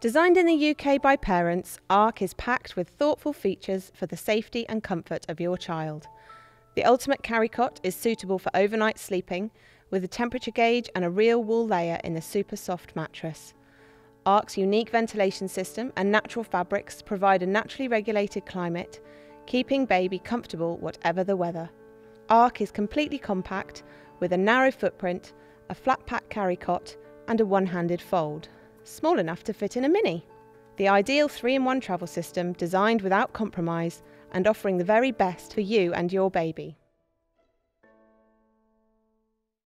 Designed in the UK by parents, Ark is packed with thoughtful features for the safety and comfort of your child. The ultimate carry cot is suitable for overnight sleeping with a temperature gauge and a real wool layer in the super soft mattress. Ark's unique ventilation system and natural fabrics provide a naturally regulated climate, keeping baby comfortable whatever the weather. Ark is completely compact with a narrow footprint, a flat pack carry cot, and a one handed fold, small enough to fit in a mini. The ideal three in one travel system designed without compromise and offering the very best for you and your baby.